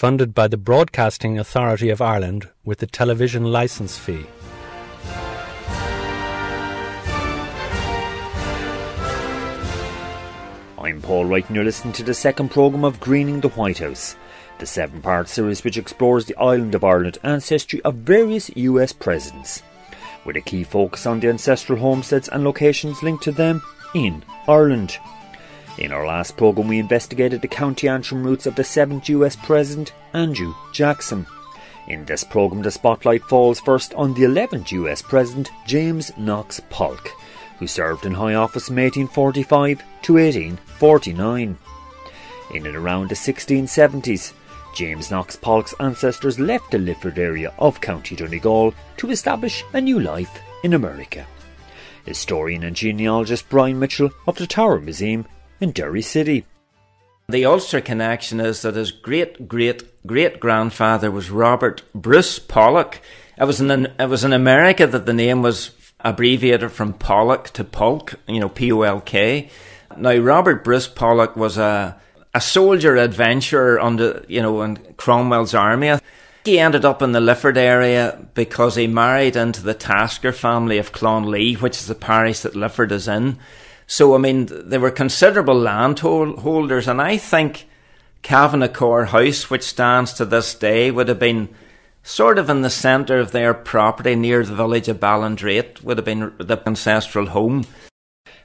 funded by the Broadcasting Authority of Ireland with the television licence fee. I'm Paul Wright and you're listening to the second programme of Greening the White House, the seven part series which explores the island of Ireland ancestry of various US presidents, with a key focus on the ancestral homesteads and locations linked to them in Ireland. In our last programme, we investigated the County Antrim roots of the seventh US President, Andrew Jackson. In this programme, the spotlight falls first on the 11th US President, James Knox Polk, who served in high office from 1845 to 1849. In and around the 1670s, James Knox Polk's ancestors left the Lifford area of County Donegal to establish a new life in America. Historian and genealogist Brian Mitchell of the Tower Museum in Derry City. The Ulster connection is that his great great great grandfather was Robert Bruce Pollock. It was in it was in America that the name was abbreviated from Pollock to Polk, you know, P O L K. Now Robert Bruce Pollock was a a soldier adventurer under you know in Cromwell's army. He ended up in the Lifford area because he married into the Tasker family of Clonleigh, which is the parish that Lifford is in. So, I mean, they were considerable landholders, and I think Cavanagh House, which stands to this day, would have been sort of in the centre of their property near the village of Ballindrait, would have been the ancestral home.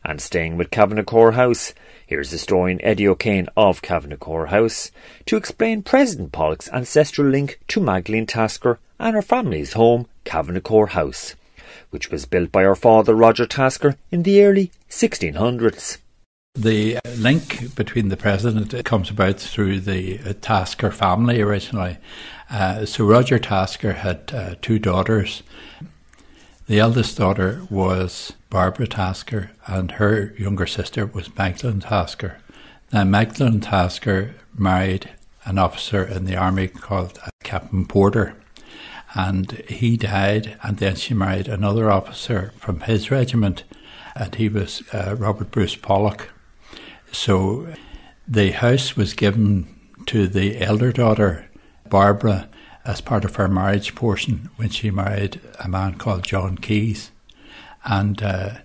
And staying with Cavanagh House, here's historian Eddie O'Kane of Cavanagh House to explain President Pollock's ancestral link to Magdalene Tasker and her family's home, Cavanagh House which was built by our father Roger Tasker in the early 1600s. The link between the president comes about through the uh, Tasker family originally. Uh, so Roger Tasker had uh, two daughters. The eldest daughter was Barbara Tasker, and her younger sister was Magdalene Tasker. Now, Magdalene Tasker married an officer in the army called uh, Captain Porter and he died, and then she married another officer from his regiment, and he was uh, Robert Bruce Pollock. So the house was given to the elder daughter, Barbara, as part of her marriage portion when she married a man called John Keys. And uh,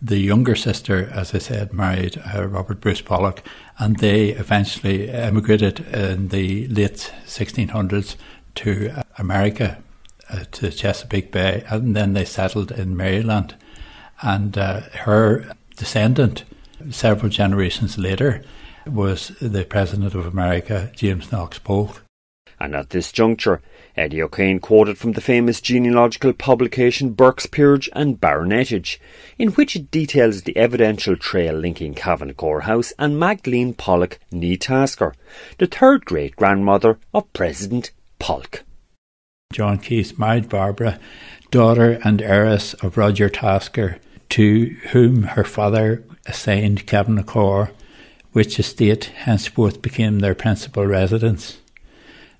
the younger sister, as I said, married uh, Robert Bruce Pollock, and they eventually emigrated in the late 1600s to uh, America uh, to Chesapeake Bay, and then they settled in Maryland. And uh, her descendant, several generations later, was the President of America, James Knox Polk. And at this juncture, Eddie O'Kane quoted from the famous genealogical publication Burke's Peerage and Baronetage, in which it details the evidential trail linking Cavanagh House and Magdalene Pollock Nee Tasker, the third great grandmother of President Polk. John Keith married Barbara, daughter and heiress of Roger Tasker, to whom her father assigned Cavanagh which estate henceforth became their principal residence.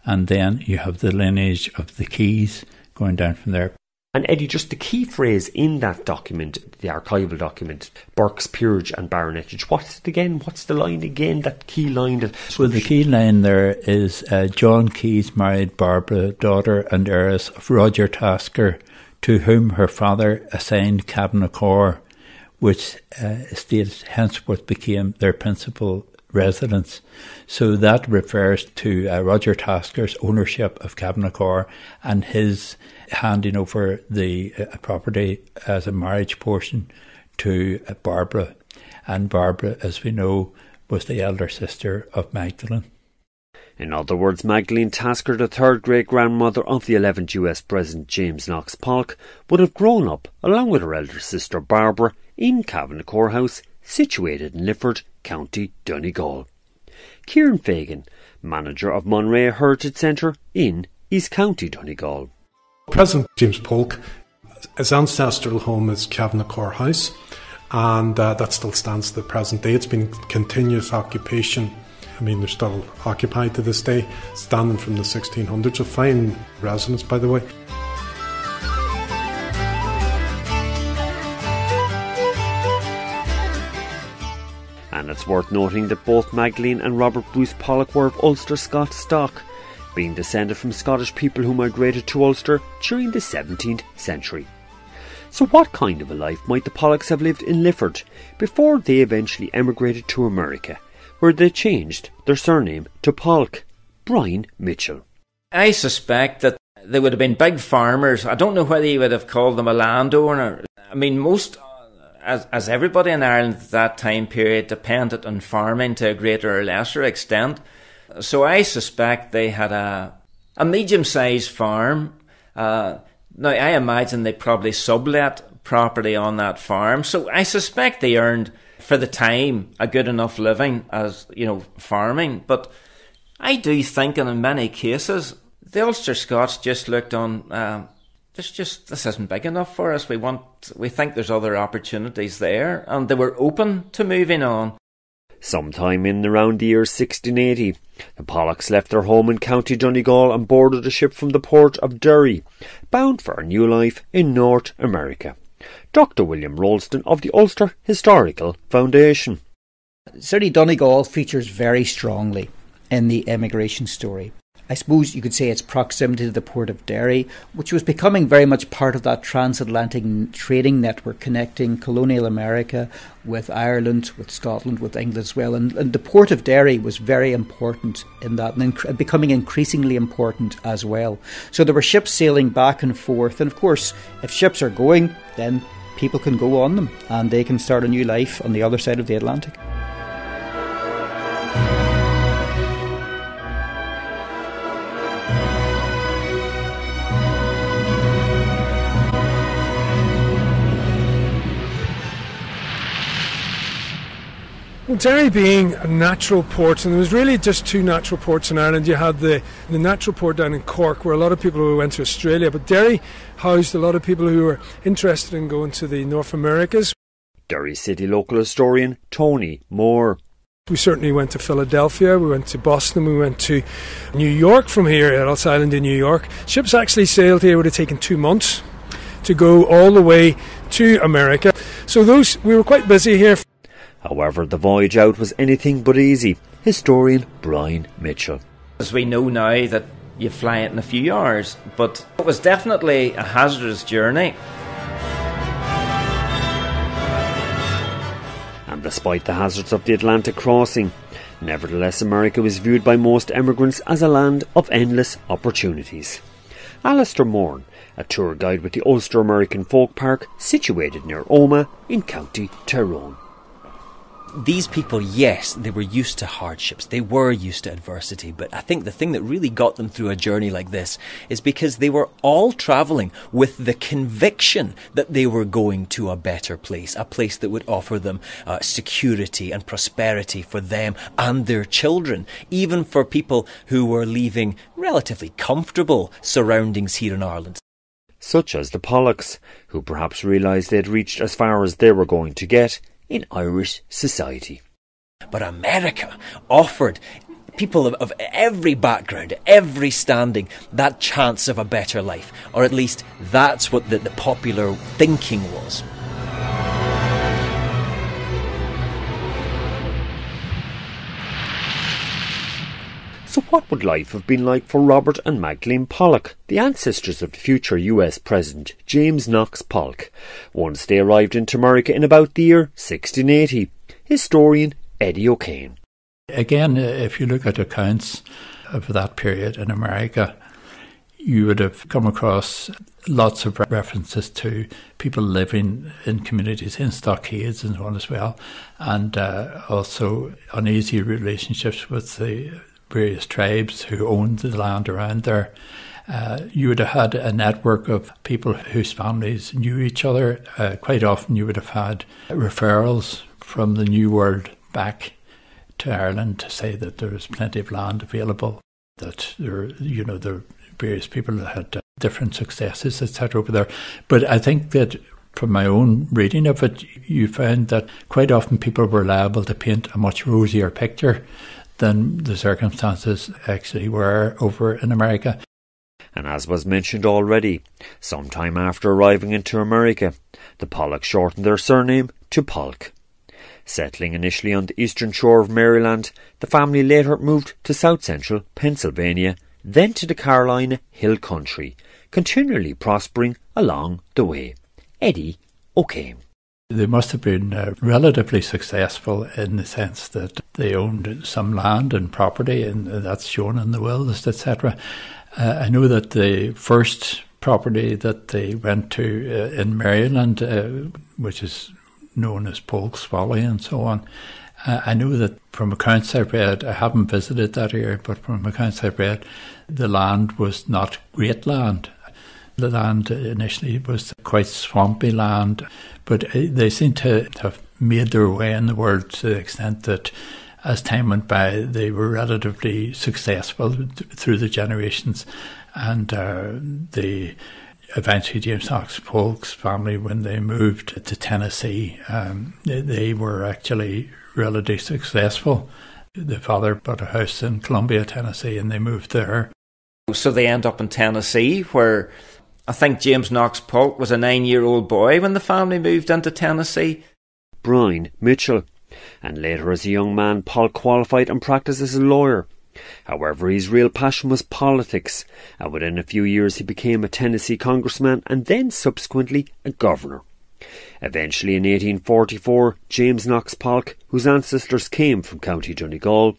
And then you have the lineage of the Keys going down from there. And Eddie, just the key phrase in that document, the archival document, Burke's Peerage and Baronetage, what's it again? What's the line again? That key line that. Well, the key line there is uh, John Keys married Barbara, daughter and heiress of Roger Tasker, to whom her father assigned Cavanagh, which uh, estate henceforth became their principal residence. So that refers to uh, Roger Tasker's ownership of Cavanagh and his handing over the uh, property as a marriage portion to uh, Barbara. And Barbara, as we know, was the elder sister of Magdalene. In other words, Magdalene Tasker, the third great grandmother of the 11th US President James Knox Polk, would have grown up, along with her elder sister Barbara, in Cavanagh House, situated in Lifford, County Donegal. Kieran Fagan, manager of Monreagh Heritage Centre in East County Donegal. President James Polk, his ancestral home is Cavanagh House, and uh, that still stands to the present day. It's been continuous occupation. I mean, they're still occupied to this day, standing from the 1600s. A fine residence, by the way. And it's worth noting that both Magdalene and Robert Bruce Pollock were of Ulster Scots stock, being descended from Scottish people who migrated to Ulster during the 17th century. So, what kind of a life might the Pollocks have lived in Lifford before they eventually emigrated to America, where they changed their surname to Polk? Brian Mitchell. I suspect that they would have been big farmers. I don't know whether you would have called them a landowner. I mean, most, as, as everybody in Ireland at that time period, depended on farming to a greater or lesser extent. So I suspect they had a, a medium sized farm. Uh, now, I imagine they probably sublet property on that farm. So I suspect they earned, for the time, a good enough living as, you know, farming. But I do think, and in many cases, the Ulster Scots just looked on. Uh, this just this isn't big enough for us. We want, we think there's other opportunities there, and they were open to moving on. Sometime in around the year 1680, the Pollocks left their home in County Donegal and boarded a ship from the port of Derry, bound for a new life in North America. Dr. William Rolston of the Ulster Historical Foundation. Certainly, Donegal features very strongly in the emigration story. I suppose you could say its proximity to the port of Derry, which was becoming very much part of that transatlantic trading network connecting colonial America with Ireland, with Scotland, with England as well. And, and the port of Derry was very important in that and inc- becoming increasingly important as well. So there were ships sailing back and forth. And of course, if ships are going, then people can go on them and they can start a new life on the other side of the Atlantic. Well, Derry being a natural port, and there was really just two natural ports in Ireland. You had the, the natural port down in Cork, where a lot of people who went to Australia, but Derry housed a lot of people who were interested in going to the North Americas. Derry City local historian Tony Moore. We certainly went to Philadelphia, we went to Boston, we went to New York from here at Ellis Island in New York. Ships actually sailed here, it would have taken two months to go all the way to America. So those we were quite busy here. However, the voyage out was anything but easy. Historian Brian Mitchell. As we know now that you fly it in a few hours, but it was definitely a hazardous journey. And despite the hazards of the Atlantic crossing, nevertheless America was viewed by most emigrants as a land of endless opportunities. Alistair Morn, a tour guide with the Ulster American Folk Park, situated near Omagh in County Tyrone these people, yes, they were used to hardships, they were used to adversity, but I think the thing that really got them through a journey like this is because they were all traveling with the conviction that they were going to a better place, a place that would offer them uh, security and prosperity for them and their children, even for people who were leaving relatively comfortable surroundings here in Ireland. Such as the Pollocks, who perhaps realised they had reached as far as they were going to get in Irish society. But America offered people of, of, every background, every standing, that chance of a better life. Or at least that's what the, the popular thinking was. So, what would life have been like for Robert and Magdalene Pollock, the ancestors of the future US President James Knox Polk, once they arrived in America in about the year 1680? Historian Eddie O'Kane. Again, if you look at accounts of that period in America, you would have come across lots of references to people living in communities in stockades and so on as well, and uh, also uneasy relationships with the various tribes who owned the land around there. Uh, you would have had a network of people whose families knew each other. Uh, quite often, you would have had referrals from the New World back to Ireland to say that there was plenty of land available, that there, you know, the various people that had uh, different successes, etc. over there. But I think that from my own reading of it, you found that quite often people were liable to paint a much rosier picture than the circumstances actually were over in America. And as was mentioned already, some time after arriving into America, the Pollocks shortened their surname to Polk. Settling initially on the eastern shore of Maryland, the family later moved to south central Pennsylvania then to the Carolina Hill Country, continually prospering along the way. Eddie O'Kane. They must have been uh, relatively successful in the sense that they owned some land and property, and that's shown in the wills, etc. Uh, I know that the first property that they went to uh, in Maryland, uh, which is known as Polk's Folly and so on, uh, I know that from accounts I've read, I haven't visited that area, but from accounts I've read, the land was not great land. The land initially was quite swampy land, but they seem to have made their way in the world to the extent that as time went by, they were relatively successful through the generations. And uh, the eventually James Knox Polk's family, when they moved to Tennessee, um, they, they, were actually relatively successful. The father bought a house in Columbia, Tennessee, and they moved there. So they end up in Tennessee, where I think James Knox Polk was a nine year old boy when the family moved into Tennessee. Brian Mitchell. And later, as a young man, Polk qualified and practiced as a lawyer. However, his real passion was politics, and within a few years he became a Tennessee congressman and then subsequently a governor. Eventually, in 1844, James Knox Polk, whose ancestors came from County Donegal,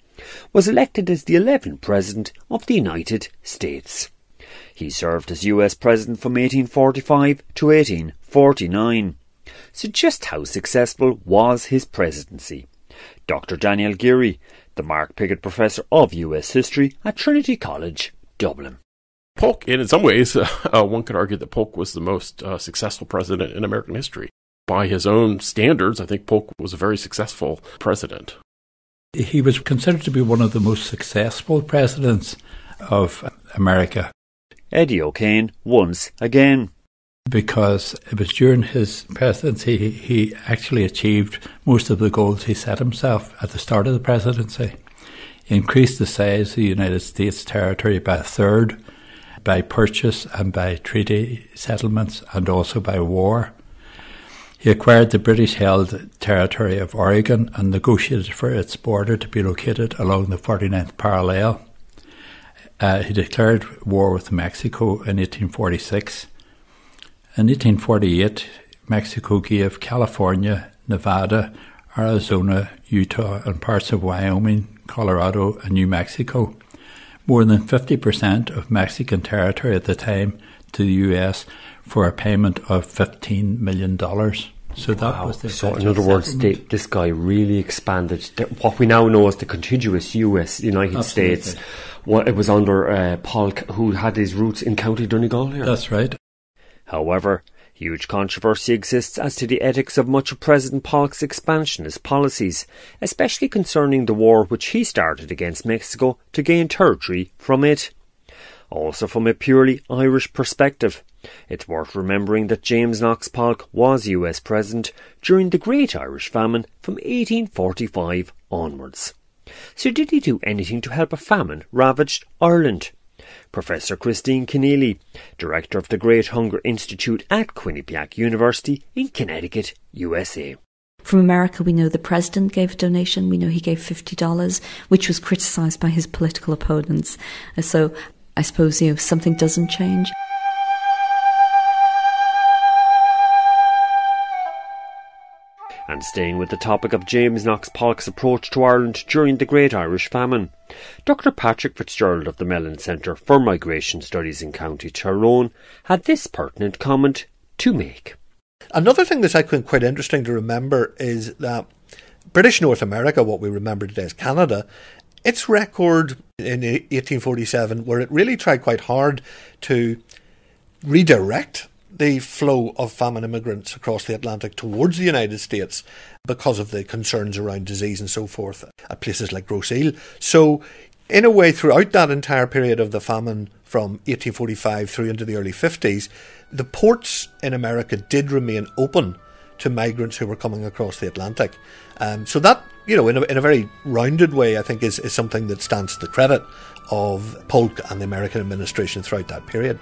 was elected as the 11th President of the United States. He served as US President from 1845 to 1849. So just how successful was his presidency? Dr. Daniel Geary, the Mark Pigott Professor of US History at Trinity College, Dublin. Polk, in some ways, uh, one could argue that Polk was the most uh, successful president in American history. By his own standards, I think Polk was a very successful president. He was considered to be one of the most successful presidents of America. Eddie O'Kane once again. Because it was during his presidency he actually achieved most of the goals he set himself at the start of the presidency. He increased the size of the United States territory by a third by purchase and by treaty settlements and also by war. He acquired the British held territory of Oregon and negotiated for its border to be located along the 49th parallel. Uh, he declared war with Mexico in 1846. In 1848, Mexico gave California, Nevada, Arizona, Utah, and parts of Wyoming, Colorado, and New Mexico more than 50% of Mexican territory at the time to the US for a payment of $15 million. So that wow. was the. So, in other words, they, this guy really expanded the, what we now know as the contiguous U.S. United Absolutely. States it was under uh, Polk, who had his roots in County Donegal here. That's right. However, huge controversy exists as to the ethics of much of President Polk's expansionist policies, especially concerning the war which he started against Mexico to gain territory from it. Also, from a purely Irish perspective, it's worth remembering that James Knox Polk was US President during the Great Irish Famine from 1845 onwards. So did he do anything to help a famine ravaged Ireland? Professor Christine Kinealy, Director of the Great Hunger Institute at Quinnipiac University in Connecticut, USA. From America, we know the president gave a donation. We know he gave $50, which was criticised by his political opponents. Uh, so I suppose, you know, something doesn't change. And staying with the topic of James Knox Polk's approach to Ireland during the Great Irish Famine. Dr. Patrick Fitzgerald of the Mellon Centre for Migration Studies in County Tyrone had this pertinent comment to make. Another thing that's actually quite interesting to remember is that British North America, what we remember today as Canada, its record in 1847, where it really tried quite hard to redirect the flow of famine immigrants across the Atlantic towards the United States because of the concerns around disease and so forth at places like Grosse Ile. So, in a way, throughout that entire period of the famine from 1845 through into the early 50s, the ports in America did remain open to migrants who were coming across the Atlantic. Um, so that, you know, in a, in a very rounded way, I think is, is something that stands to the credit of Polk and the American administration throughout that period.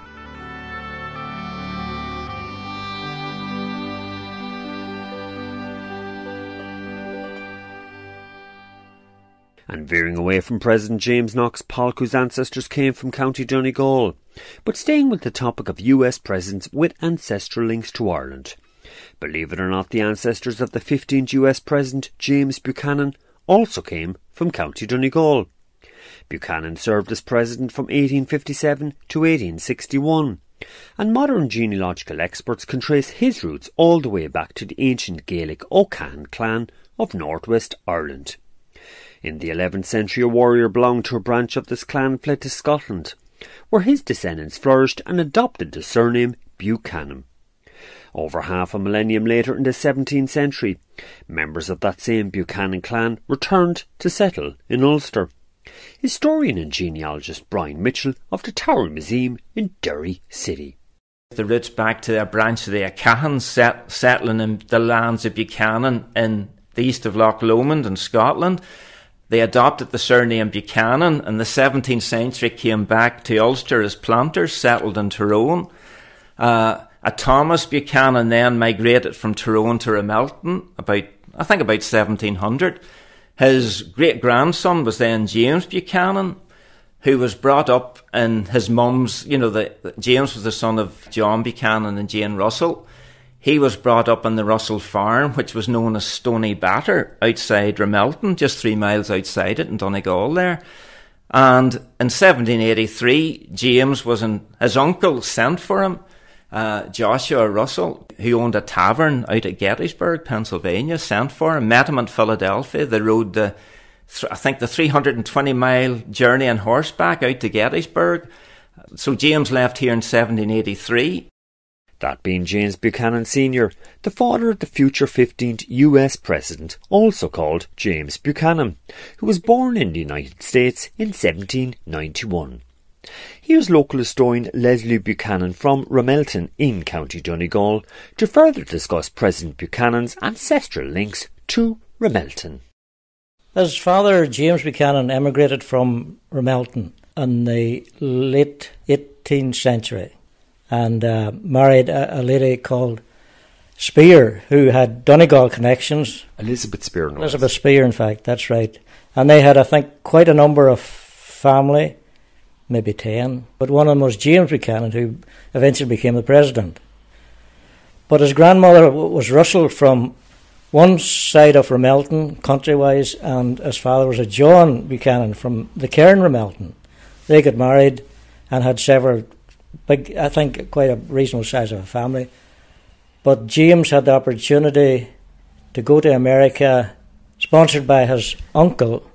And veering away from President James Knox Polk, whose ancestors came from County Donegal, but staying with the topic of US presidents with ancestral links to Ireland. Believe it or not, the ancestors of the 15th US President, James Buchanan, also came from County Donegal. Buchanan served as president from 1857 to 1861, and modern genealogical experts can trace his roots all the way back to the ancient Gaelic O'Cahan clan of northwest Ireland. In the 11th century, a warrior belonging to a branch of this clan fled to Scotland, where his descendants flourished and adopted the surname Buchanan. Over half a millennium later, in the 17th century, members of that same Buchanan clan returned to settle in Ulster. Historian and genealogist Brian Mitchell of the Tower Museum in Derry City. The roots back to their branch of the O'Cahans set, settling in the lands of Buchanan in the east of Loch Lomond in Scotland. They adopted the surname Buchanan in the 17th century, came back to Ulster as planters, settled in Tyrone. Uh, a Thomas Buchanan then migrated from Tyrone to Ramelton about, I think about 1700. His great grandson was then James Buchanan, who was brought up in his mum's, you know, the, James was the son of John Buchanan and Jane Russell. He was brought up on the Russell farm, which was known as Stony Batter, outside Ramelton, just three miles outside it in Donegal there. And in 1783, James was in, his uncle sent for him uh, Joshua Russell, who owned a tavern out at Gettysburg, Pennsylvania, sent for him, met him in Philadelphia. They rode the, I think, the 320 mile journey on horseback out to Gettysburg. So James left here in 1783. That being James Buchanan Sr., the father of the future 15th US President, also called James Buchanan, who was born in the United States in 1791. Here's local historian Leslie Buchanan from Ramelton in County Donegal to further discuss President Buchanan's ancestral links to Ramelton. His father, James Buchanan, emigrated from Ramelton in the late 18th century and uh, married a, a, lady called Spear, who had Donegal connections. Elizabeth Spear. No Elizabeth Spear, in fact, that's right. And they had, I think, quite a number of family maybe 10. But one of them was James Buchanan, who eventually became the president. But his grandmother was Russell from one side of Ramelton, countrywise, and his father was a John Buchanan from the Cairn Ramelton. They got married and had several big, I think, quite a reasonable size of a family. But James had the opportunity to go to America, sponsored by his uncle,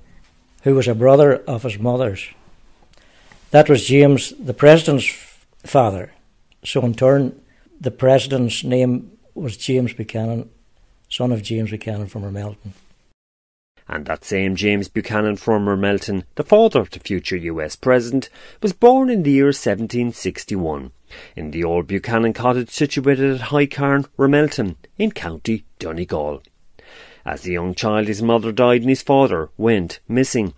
who was a brother of his mother's. That was James, the president's father. So in turn, the president's name was James Buchanan, son of James Buchanan from Ramelton. And that same James Buchanan from Ramelton, the father of the future US president, was born in the year 1761 in the old Buchanan cottage situated at High Carn, Ramelton, in County Donegal. As a young child, his mother died and his father went missing.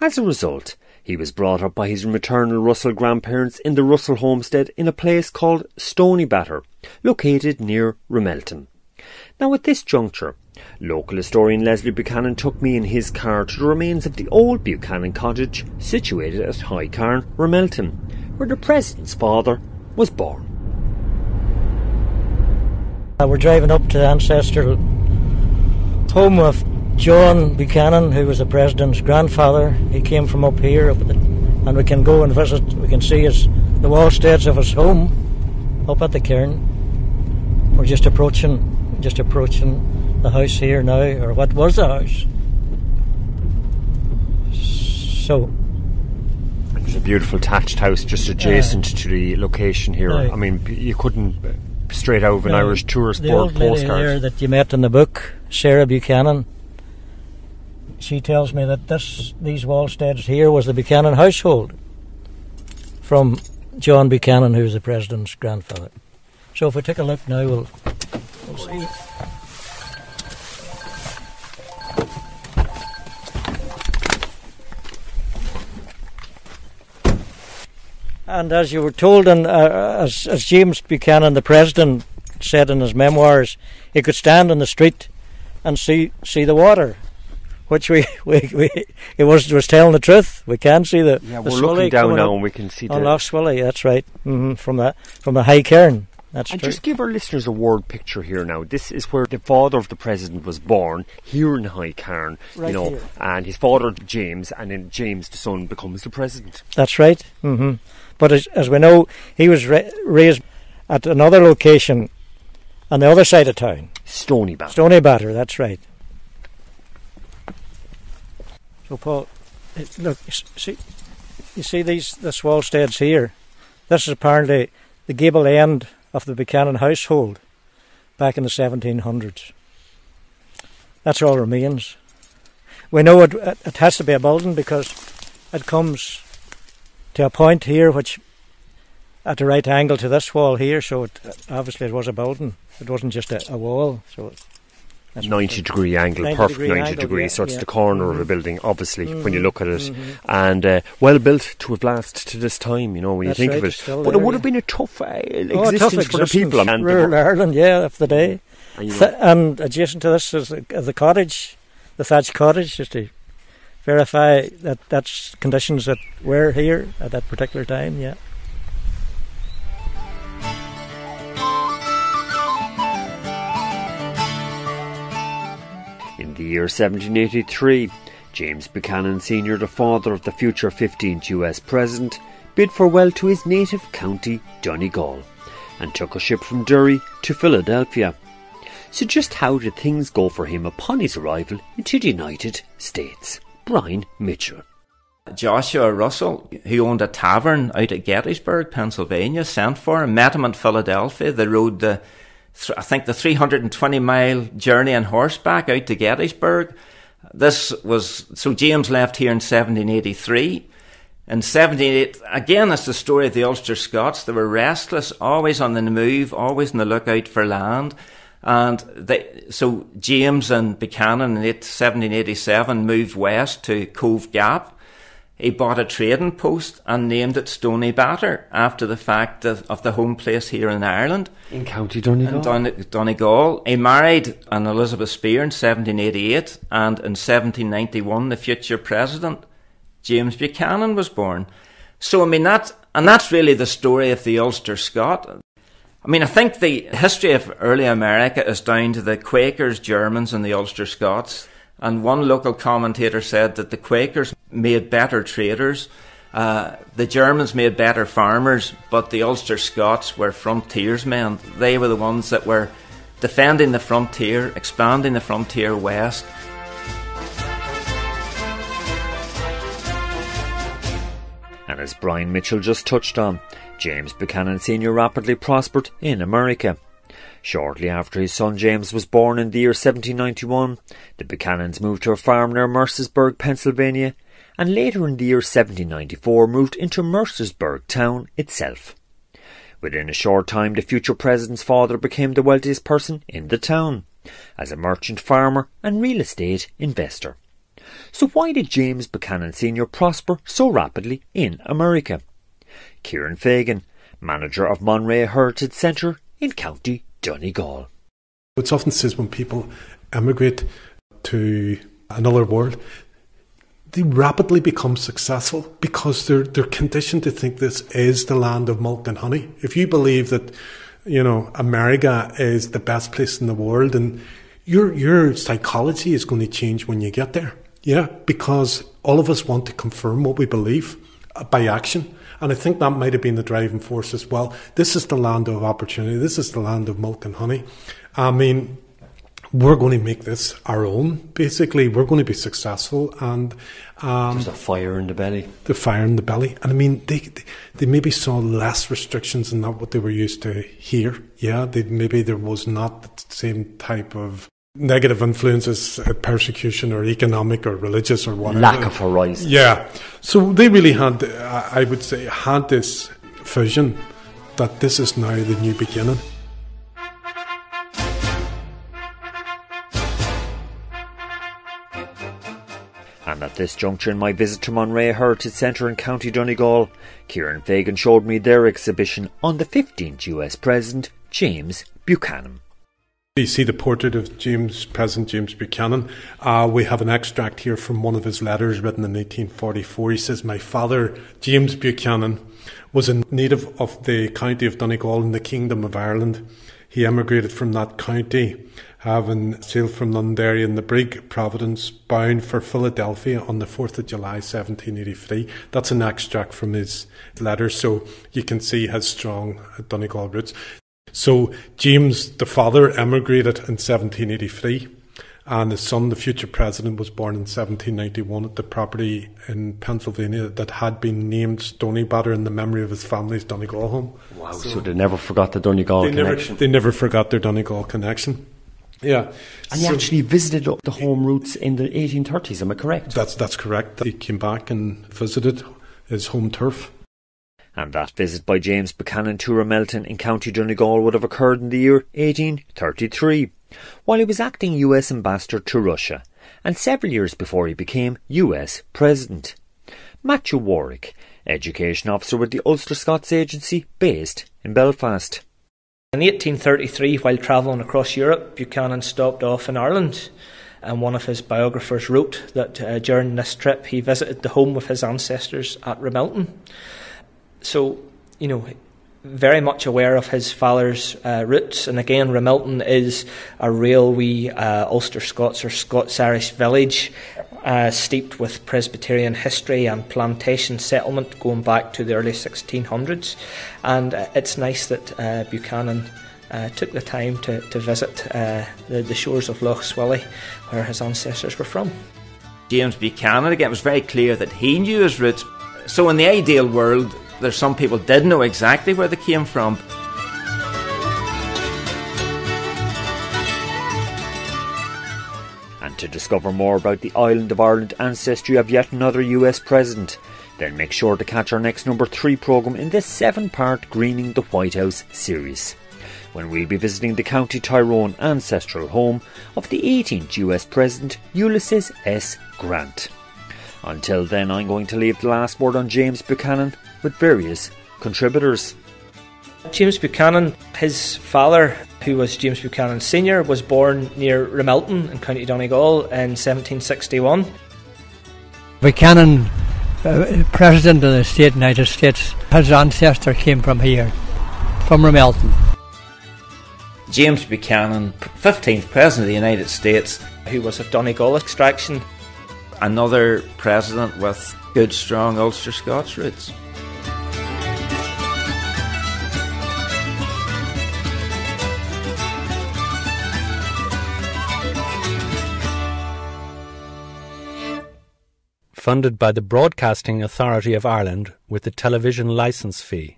As a result, he was brought up by his maternal Russell grandparents in the Russell homestead in a place called Stony Batter, located near Ramelton. Now, at this juncture, local historian Leslie Buchanan took me in his car to the remains of the old Buchanan cottage situated at High Carn, Ramelton, where the President's father was born. Uh, we're driving up to the ancestral home of John Buchanan, who was the president's grandfather, he came from up here, up the, and we can go and visit. We can see his the wallsteads of his home up at the cairn. We're just approaching, just approaching the house here now, or what was the house. So. There's a beautiful thatched house just adjacent uh, to the location here. I mean, you couldn't straight out of an Irish tourist board postcard. there that you met in the book, Sarah Buchanan she tells me that this these wallsteads here was the Buchanan household from John Buchanan, who was the president's grandfather. So if we take a look now, we'll, we'll see. And as you were told, and uh, as, as James Buchanan, the president, said in his memoirs, he could stand in the street and see see the water which we, we, we it was was telling the truth. We can see the yeah. the we're looking down now, and we can see on the Lough Swilly. That's right, mm-hmm, from a from a high cairn. That's and true. just give our listeners a word picture here now. This is where the father of the president was born, here in High Cairn, Right you know, here. and his father James, and then James, the son, becomes the president. That's right. hmm But as, as we know, he was ra- raised at another location on the other side of town. Stony Batter. Stony Batter, that's right. So, Paul, look, you see, you see these this wall steads here. This is apparently the gable end of the Buchanan household back in the 1700s. That's all remains. We know it, it it has to be a building because it comes to a point here which at the right angle to this wall here, so it obviously it was a building. It wasn't just a, a wall. So that's 90 degree angle, 90 perfect degree 90 angle, degrees. yeah, so it's yeah. the corner of a Mhm. building, obviously, when you Mhm, look at it. mhm. And uh, well built to have lasted to this time, you know, when That's you think right, of it. But it would have been a tough uh, Oh, a existence for the people. And they rural Ireland, yeah, of the day. And you Th- and adjacent to this is the, the cottage, the thatched cottage, just to verify that that's conditions that were here at that particular time. Yeah. In the year 1783, James Buchanan Sr., the father of the future 15th US President, bid farewell to his native county, Donegal, and took a ship from Derry to Philadelphia. So, just how did things go for him upon his arrival into the United States? Brian Mitchell. Joshua Russell, who owned a tavern out at Gettysburg, Pennsylvania, sent for him, met him in Philadelphia. They rode the, I think, the 320 mile journey on horseback out to Gettysburg. This was, so James left here in 1783. In 1780, again, it's the story of the Ulster Scots. They were restless, always on the move, always on the lookout for land. And they, so James and Buchanan in 1787 moved west to Cove Gap. He bought a trading post and named it Stony Batter after the fact of, of the home place here in Ireland. In County Donegal. In Don- Donegal. He married an Elizabeth Spear in 1788 and in 1791 the future president, James Buchanan, was born. So, I mean, that, and that's really the story of the Ulster Scot. I mean, I think the history of early America is down to the Quakers, Germans, and the Ulster Scots. And one local commentator said that the Quakers made better traders, uh, the Germans made better farmers, but the Ulster Scots were frontiersmen. They were the ones that were defending the frontier, expanding the frontier west. And as Brian Mitchell just touched on, James Buchanan Sr. rapidly prospered in America. Shortly after his son James was born in the year 1791, the Buchanans moved to a farm near Mercersburg, Pennsylvania, and later in the year 1794 moved into Mercersburg town itself. Within a short time, the future president's father became the wealthiest person in the town, as a merchant farmer and real estate investor. So why did James Buchanan Sr. prosper so rapidly in America? Kieran Fagan, manager of Monreagh Heritage Centre in County Donegal. It's often says when people emigrate to another world, they rapidly become successful because they're they're conditioned to think this is the land of milk and honey. If you believe that, you know, America is the best place in the world, and your your psychology is going to change when you get there. Yeah, because all of us want to confirm what we believe by action. And I think that might have been the driving force as well. This is the land of opportunity. This is the land of milk and honey. I mean, we're going to make this our own. Basically, we're going to be successful, and um, There's a fire in the belly. the fire in the belly. And I mean, they, they they maybe saw less restrictions than that what they were used to here. Yeah, they, maybe there was not the same type of negative influences, uh, persecution or economic or religious or whatever. Lack of horizon. Yeah. So they really had, uh, I would say, had this vision that this is now the new beginning. And at this juncture in my visit to Monreagh Heritage Centre in County Donegal, Kieran Fagan showed me their exhibition on the 15th US President, James Buchanan. You see the portrait of James, President James Buchanan. Uh, we have an extract here from one of his letters written in 1844. He says, My father, James Buchanan, was a native of the county of Donegal in the Kingdom of Ireland. He emigrated from that county, having sailed from Londonderry in the brig Providence, bound for Philadelphia on the 4th of July 1783. That's an extract from his letter, so you can see his strong Donegal roots. So James, the father, emigrated in 1783, and his son, the future president, was born in 1791 at the property in Pennsylvania that had been named Stoneybatter in the memory of his family's Donegal home. Wow! So, so they never forgot the Donegal they connection. Never, they never forgot their Donegal connection. Yeah, and he actually visited the home roots in the 1830s. Am I correct? That's that's correct. He came back and visited his home turf and that visit by James Buchanan to Ramelton in County Donegal would have occurred in the year 1833, while he was acting US ambassador to Russia, and several years before he became US President. Matthew Warwick, Education Officer with the Ulster Scots Agency, based in Belfast. In 1833, while travelling across Europe, Buchanan stopped off in Ireland and one of his biographers wrote that uh, during this trip he visited the home of his ancestors at Ramelton. So, you know, very much aware of his father's uh, roots. And again, Ramelton is a real wee uh, Ulster Scots or Scots Irish village, uh, steeped with Presbyterian history and plantation settlement going back to the early 1600s. And uh, it's nice that uh, Buchanan. Uh, took the time to, to visit the, the shores of Lough Swilly, where his ancestors were from. James Buchanan, again, it was very clear that he knew his roots. So, in the ideal world, there's some people did know exactly where they came from. And to discover more about the island of Ireland ancestry of yet another US president, then make sure to catch our next number 3 programme in this 7 part Greening the White House series, when we'll be visiting the County Tyrone ancestral home of the 18th US President Ulysses S. Grant. Until then, I'm going to leave the last word on James Buchanan with various contributors. James Buchanan, his father, who was James Buchanan Sr., was born near Ramelton in County Donegal in 1761. Buchanan, uh, President of the state United States, his ancestor came from here, from Ramelton. James Buchanan, 15th President of the United States, who was of Donegal extraction. Another president with good, strong Ulster Scots roots. funded by the Broadcasting Authority of Ireland with the television licence fee.